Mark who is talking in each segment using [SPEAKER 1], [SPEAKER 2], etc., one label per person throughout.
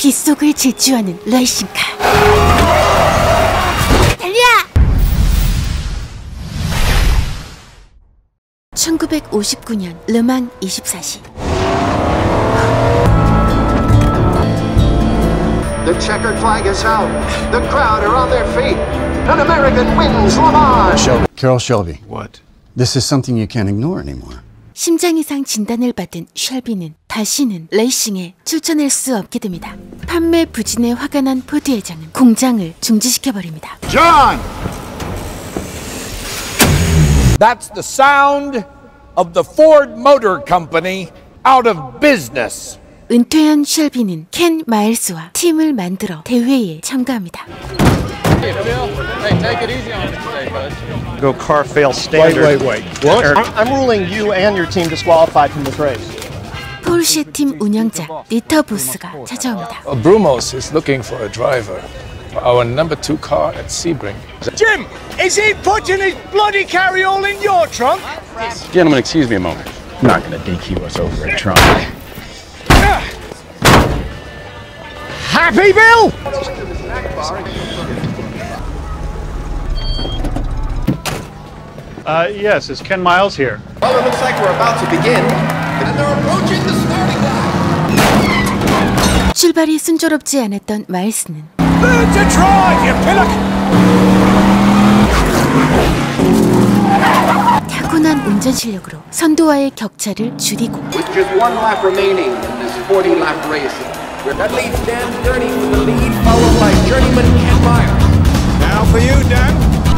[SPEAKER 1] 빗속을 질주하는 레이싱카 1959년 르망 24시
[SPEAKER 2] The checkered flag is out. The crowd are on their feet. An American wins Le Mans.
[SPEAKER 3] Carroll Shelby.
[SPEAKER 4] What?
[SPEAKER 3] This is something you can't ignore anymore.
[SPEAKER 1] 심장 이상 진단을 받은 쉘비는 다시는 레이싱에 출전할 수 없게 됩니다. 판매 부진에 화가 난 포드 회장은 공장을 중지시켜 버립니다.
[SPEAKER 4] John! That's the sound of the Ford Motor Company out of business.
[SPEAKER 1] 은퇴한 쉘비는 켄 마일스와 팀을 만들어 대회에 참가합니다.
[SPEAKER 5] go car fail standard. Wait, wait, wait. What? I'm, I'm ruling you and your team disqualified from this race.
[SPEAKER 1] 포르쉐 팀 운영자 리터 보스가 찾아옵니다.
[SPEAKER 6] Well, Brumos is looking for a driver for our number two car at Sebring.
[SPEAKER 4] Jim, is he putting his bloody carryall in your trunk?
[SPEAKER 7] Gentlemen, excuse me a moment. I'm not going to DQ us over a trunk.
[SPEAKER 4] Happy Bill!
[SPEAKER 5] Uh, yes, is Ken Miles here?
[SPEAKER 2] Well, it looks like we're about to begin. And they're approaching the starting line.
[SPEAKER 1] 출발이 순조롭지 않았던 마일스는
[SPEAKER 4] Learn to drive, you pillock!
[SPEAKER 1] 타고난 운전 실력으로 선두와의 격차를 줄이고
[SPEAKER 2] With just one lap remaining in this 40 lap race. That leaves Dan Gurney with the lead, followed by journeyman Ken Myers.
[SPEAKER 4] Now for you, Dan.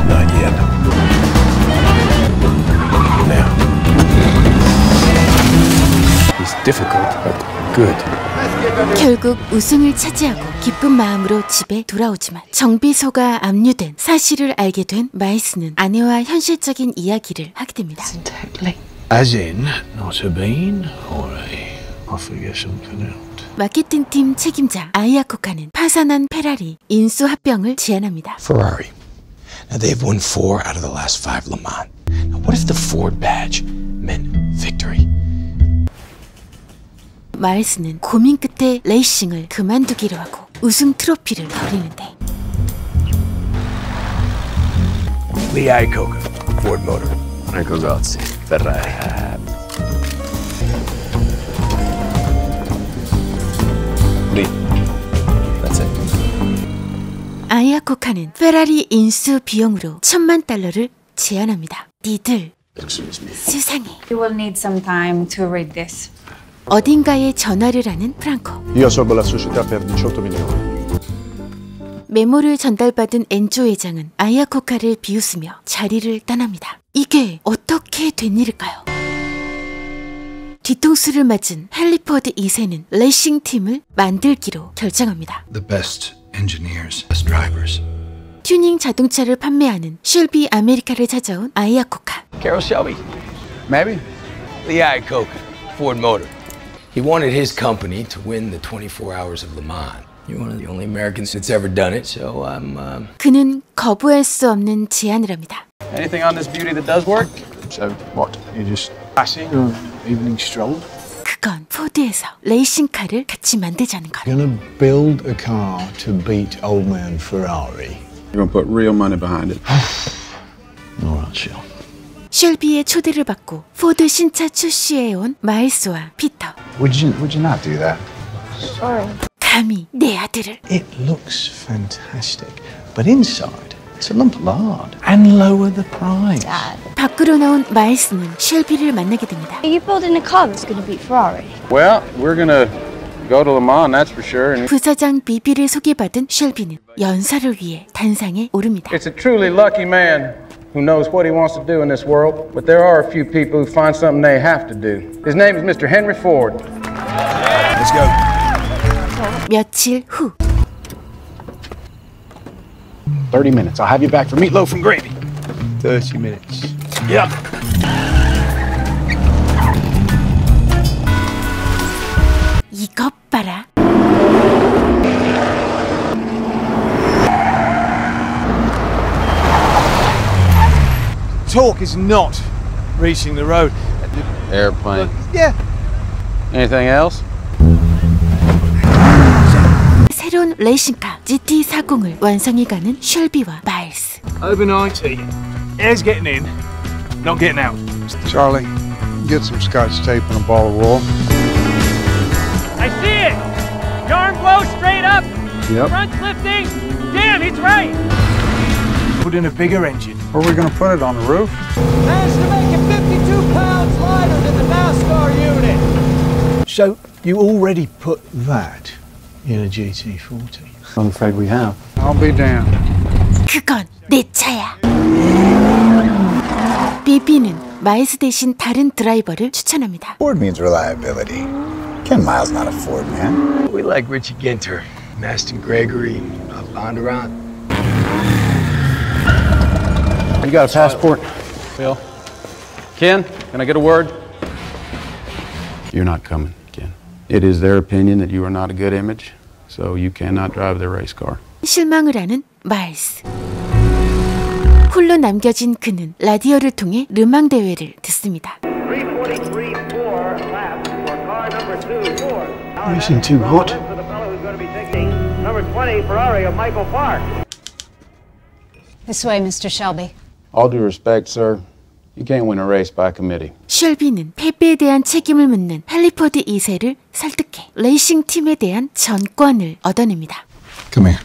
[SPEAKER 7] Not yet.
[SPEAKER 6] Difficult, but good.
[SPEAKER 1] 결국 우승을 차지하고 기쁜 마음으로 집에 돌아오지만 정비소가 압류된 사실을 알게 된 마이스는 아내와 현실적인 이야기를 하게 됩니다.
[SPEAKER 7] As in, not a bean or a. I forget something else.
[SPEAKER 1] 마케팅팀 책임자 아이아코카는 파산한 페라리 인수 합병을 제안합니다.
[SPEAKER 8] Ferrari. Now they've won four out of the last five Le Mans. Now what if the Ford badge meant victory?
[SPEAKER 1] 마일스는 고민 끝에 레이싱을 그만두기로 하고 우승 트로피를 버리는데
[SPEAKER 4] Lee Iacocca, Ford Motor.
[SPEAKER 7] Franco Gozzi, Ferrari.
[SPEAKER 6] Lee. That's it.
[SPEAKER 1] 아이아 코카는 페라리 인수 비용으로 천만 달러를 제안합니다. 니들 수상해.
[SPEAKER 9] You will need some time to read this.
[SPEAKER 1] 어딘가에 전화를 하는 프랑코.
[SPEAKER 5] Io solgo la società per 18 milioni.
[SPEAKER 1] 메모를 전달받은 엔조 회장은 아이아코카를 비웃으며 자리를 떠납니다. 이게 어떻게 된 일일까요? 뒤통수를 맞은 헨리포드 2세는 레이싱 팀을 만들기로 결정합니다.
[SPEAKER 8] The best engineers, best drivers.
[SPEAKER 1] 튜닝 자동차를 판매하는 쉘비 아메리카를 찾아온 아이아코카.
[SPEAKER 4] Carol Shelby. Maybe? Lee Iacocca, Ford Motor.
[SPEAKER 8] He wanted his company to win the 24 hours of Le Mans. You're one of the only Americans that's ever done it, so I'm. Um,
[SPEAKER 1] 그는 거부할 수 없는 제안을 합니다.
[SPEAKER 7] Anything on this beauty that does work?
[SPEAKER 4] So, what? You just
[SPEAKER 7] Passing or evening stroll?
[SPEAKER 1] 그건 포드에서 레이싱카를 같이 만들자는 것.
[SPEAKER 10] Gonna build a car to beat old man Ferrari.
[SPEAKER 7] You're gonna put real money behind it.
[SPEAKER 10] All right, Shell.
[SPEAKER 1] 쉘비의 초대를 받고 포드 신차 출시에 온 마일스와 피터.
[SPEAKER 7] Would you Would you not do that?
[SPEAKER 1] 감히 내 아들을
[SPEAKER 10] It looks fantastic, but inside it's a lump of lard. And lower the price.
[SPEAKER 1] 밖으로 나온 마일스는 쉘비를 만나게 됩니다.
[SPEAKER 9] Are you building a car that's going to beat Ferrari?
[SPEAKER 7] Well, we're gonna go to Le Mans, that's for sure.
[SPEAKER 1] 부사장 비비를 소개받은 쉘비는 연사를 위해 단상에 오릅니다.
[SPEAKER 7] it's a truly lucky man who knows what he wants to do in this world. But there are a few people who find something they have to do. His name is Mr. Henry Ford.
[SPEAKER 4] Let's go.
[SPEAKER 1] 며칠 후
[SPEAKER 7] 30 minutes. I'll have you back for meatloaf and gravy.
[SPEAKER 4] 30 minutes.
[SPEAKER 7] Yep.
[SPEAKER 1] 이것 봐라.
[SPEAKER 4] Talk is not reaching the road.
[SPEAKER 7] Airplane.
[SPEAKER 4] Yeah.
[SPEAKER 7] Anything else?
[SPEAKER 1] 새로운 레이싱카 GT40을 완성해가는 쉘비와 마일스.
[SPEAKER 10] Over 90. Air's getting in, not getting out.
[SPEAKER 11] Charlie, get some scotch tape and a ball of wool.
[SPEAKER 12] I see it! Yarn blow straight up!
[SPEAKER 11] Yep.
[SPEAKER 12] Front's lifting! Damn, he's right!
[SPEAKER 10] put in a bigger engine.
[SPEAKER 11] Where are we going to put it, on the roof?
[SPEAKER 12] Managed to make it 52 pounds lighter than the NASCAR unit.
[SPEAKER 10] So you already put that in a GT40?
[SPEAKER 3] I'm afraid we have.
[SPEAKER 11] I'll be down.
[SPEAKER 1] 그건 내 차야. BB는 마일스 대신 다른 드라이버를 추천합니다.
[SPEAKER 13] Ford means reliability. Ken Miles not a Ford man.
[SPEAKER 8] We like Richie Ginther, Masten Gregory, Bondurant.
[SPEAKER 3] You got a passport?
[SPEAKER 7] Bill. Ken, can I get a word?
[SPEAKER 3] You're not coming, Ken. It is their opinion that you are not a good image, so you cannot drive their race car.
[SPEAKER 1] 실망을 하는 마일스. 홀로 남겨진 그는 라디오를 통해 르망 대회를 듣습니다.
[SPEAKER 10] Racing too hot.
[SPEAKER 12] Number 20, Ferrari of Michael Park.
[SPEAKER 14] This way, Mr. Shelby.
[SPEAKER 7] All due respect, sir, you can't win a race by committee.
[SPEAKER 1] 쉘비는 패배에 대한 책임을 묻는 할리포드 2세를 설득해 레이싱 팀에 대한 전권을 얻어냅니다.
[SPEAKER 13] Come here.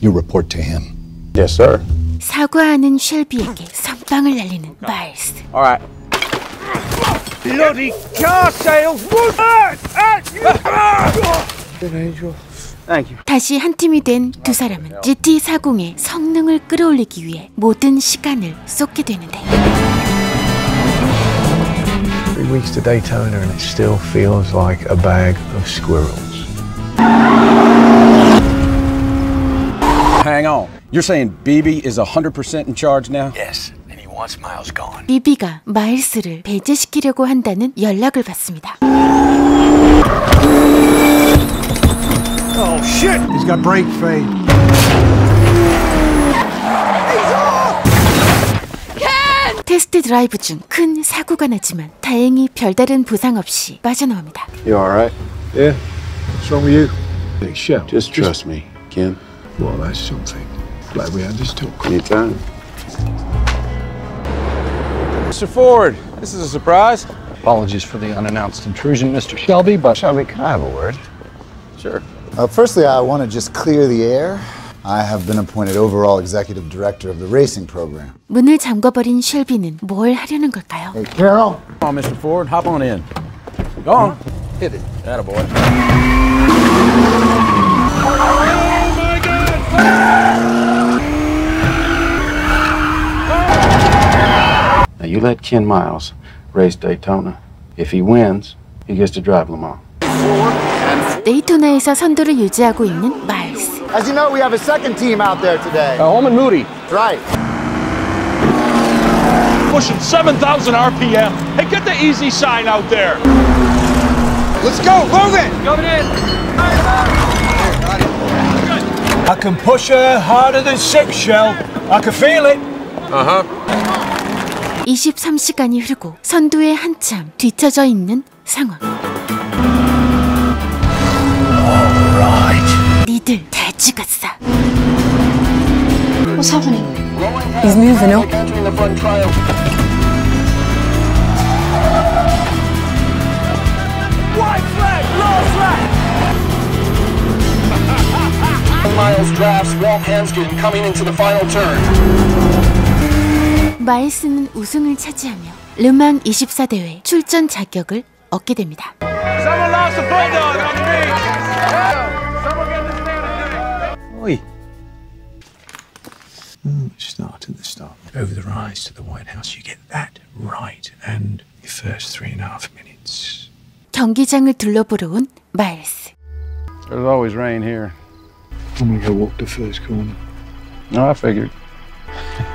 [SPEAKER 13] You report to him.
[SPEAKER 7] Yes, sir.
[SPEAKER 1] 사과하는 쉘비에게 선빵을 날리는 마일스.
[SPEAKER 7] All right.
[SPEAKER 12] Bloody car sales!
[SPEAKER 7] Good angel. Thank you.
[SPEAKER 1] 다시 한 팀이 된 두 사람은 GT40의 성능을 끌어올리기 위해 모든 시간을 쏟게 되는데
[SPEAKER 10] Three weeks to Daytona and it still feels like a bag of squirrels.
[SPEAKER 7] Hang on. You're saying BB is 100% in charge now?
[SPEAKER 8] Yes, and he wants Miles gone.
[SPEAKER 1] 비비가 마일스를 배제시키려고 한다는 연락을 받습니다.
[SPEAKER 10] Oh shit! He's got brake fade.
[SPEAKER 1] 테스트 드라이브 중 큰 사고가 나지만 다행히 별다른 부상 없이 빠져나옵니다.
[SPEAKER 3] You all right?
[SPEAKER 10] Yeah. What's wrong with you? Big shell.
[SPEAKER 3] Just trust me, Ken.
[SPEAKER 10] Well, that's something. Glad we had this talk.
[SPEAKER 3] Anytime.
[SPEAKER 7] Mr. Ford, this is a surprise.
[SPEAKER 3] Apologies for the unannounced intrusion, Mr. Shelby, but
[SPEAKER 13] Shelby, can I have a word?
[SPEAKER 7] Sure.
[SPEAKER 13] Uh, firstly, I want to just clear the air. I have been appointed overall executive director of the racing program.
[SPEAKER 1] 문을 잠궈버린 쉘비는 뭘 하려는 걸까요?
[SPEAKER 13] Hey, Carroll.
[SPEAKER 7] Come on, Mr. Ford. Hop on in. Go on. Hit it. That a boy.
[SPEAKER 3] Now you let Ken Miles race Daytona. If he wins, he gets to drive Lamar. Mans.
[SPEAKER 1] 데이토나에서 선두를 유지하고 있는 마일스.
[SPEAKER 13] As you know, we have a second team out there today.
[SPEAKER 7] Uh, Holman Moody.
[SPEAKER 13] Right.
[SPEAKER 15] Pushing 7,000 RPM. Hey, get the easy sign out there.
[SPEAKER 10] Let's go, move it!
[SPEAKER 12] Coming in!
[SPEAKER 10] I can push her harder than six shell. I can feel it.
[SPEAKER 1] 23시간이 흐르고 선두에 한참 뒤처져 있는 상황. 니들 다 죽었어.
[SPEAKER 14] What's happening?
[SPEAKER 16] He's moving up. Entering the front trial.
[SPEAKER 12] White flag! Low flag!
[SPEAKER 16] Miles drafts Walt Hanskin coming into the final turn.
[SPEAKER 1] 마일스는 우승을 차지하며 르망 24 대회 출전 자격을 얻게 됩니다.
[SPEAKER 12] Someone lost a bulldog on me! Someone
[SPEAKER 10] start at the start. Over the rise to the White House, you get that right, and your first three and a half minutes.
[SPEAKER 1] 경기장을 둘러보러 온 마일스.
[SPEAKER 7] There's always rain here.
[SPEAKER 10] I'm gonna go walk the first corner.
[SPEAKER 7] No, I figured.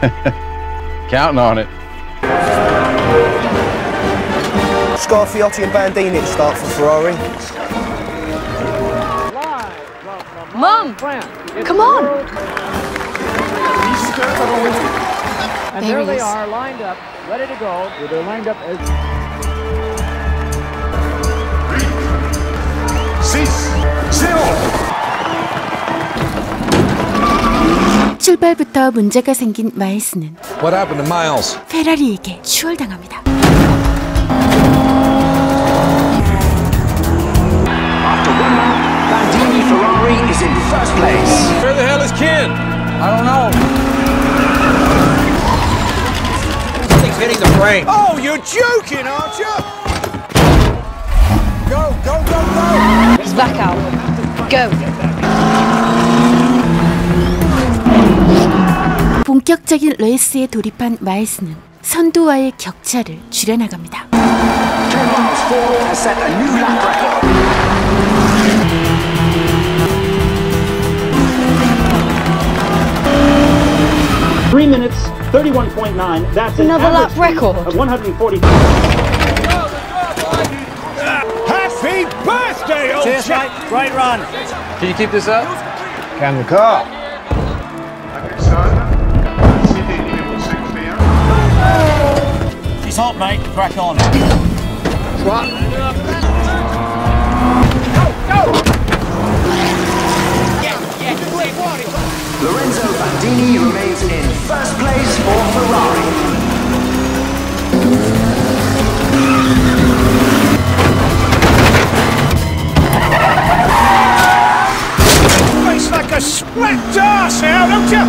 [SPEAKER 7] Counting on it.
[SPEAKER 2] Scarfiotti and Bandini start for Ferrari.
[SPEAKER 14] Mom! Come on!
[SPEAKER 12] And there they are, lined up, ready to go. They're lined up as.
[SPEAKER 10] Six, zero.
[SPEAKER 1] 출발부터 문제가 생긴 마일스는
[SPEAKER 4] What happened to Miles?
[SPEAKER 1] 페라리에게 추월당합니다.
[SPEAKER 17] After one lap, Bandini Ferrari is in first place.
[SPEAKER 4] Where the hell is Ken?
[SPEAKER 7] I don't know.
[SPEAKER 17] Something's hitting the frame.
[SPEAKER 18] Oh, you're joking, aren't you?
[SPEAKER 17] Go, go, go, go!
[SPEAKER 9] He's back out. Go.
[SPEAKER 1] 본격적인 레이스에 돌입한 마일스는 선두와의 격차를 줄여나갑니다.
[SPEAKER 19] Three minutes, 31.9. That's an
[SPEAKER 9] Another lap record.
[SPEAKER 19] Of 140.
[SPEAKER 18] Happy birthday, old
[SPEAKER 19] Cheers,
[SPEAKER 18] chap!
[SPEAKER 19] mate. Great run.
[SPEAKER 7] Can you keep this up?
[SPEAKER 20] Can the car?
[SPEAKER 19] She's hot, mate. Crack on.
[SPEAKER 17] Lorenzo Bandini remains in first place for Ferrari.
[SPEAKER 18] Race like a smacked ass now, don't you?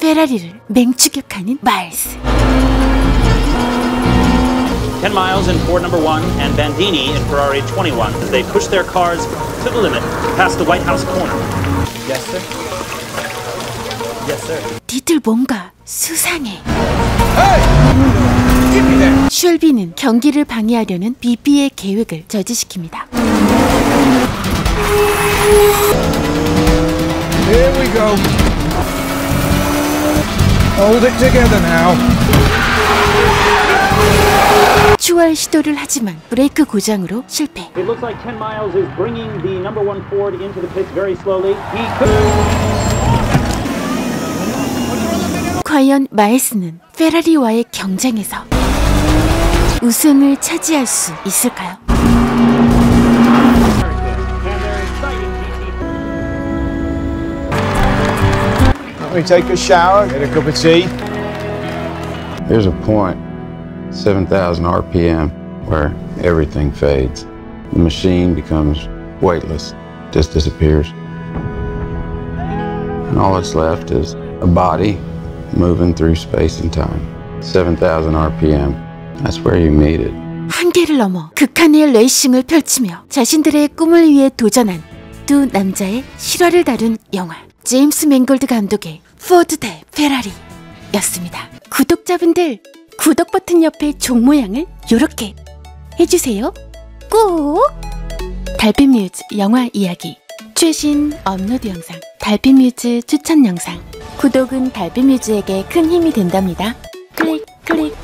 [SPEAKER 1] 페라리를 맹추격하는 마일스.
[SPEAKER 19] Ken Miles in Ford number 1 and Bandini in Ferrari 21 as they push their cars to the limit past the White House corner. Yes, sir. Yes, sir.
[SPEAKER 1] 니들 뭔가 수상해. Hey! 슐비는 경기를 방해하려는 비비의 계획을 저지시킵니다.
[SPEAKER 4] Here we go. Hold it together now.
[SPEAKER 1] 추월 시도를 하지만 브레이크 고장으로 실패.
[SPEAKER 19] It looks like 10 miles is bringing the number one Ford into the pits very slowly. He could.
[SPEAKER 1] 과연 마일스는 페라리와의 경쟁에서 우승을 차지할 수 있을까요?
[SPEAKER 20] Let me take a shower, get a cup of tea.
[SPEAKER 3] There's a point, 7,000 RPM where everything fades. The machine becomes weightless, just disappears. And all that's left is a body moving through space and time. 7,000 RPM. That's where you meet it.
[SPEAKER 1] 한계를 넘어 극한의 레이싱을 펼치며 자신들의 꿈을 위해 도전한 두 남자의 실화를 다룬 영화 제임스 맨골드 감독의 포드 대 페라리였습니다. 구독자분들 구독 버튼 옆에 종 모양을 요렇게 해주세요. 꼭! 달빛뮤즈 영화 이야기 최신 업로드 영상 달빛뮤즈 추천 영상 구독은 달빛뮤즈에게 큰 힘이 된답니다. 클릭 클릭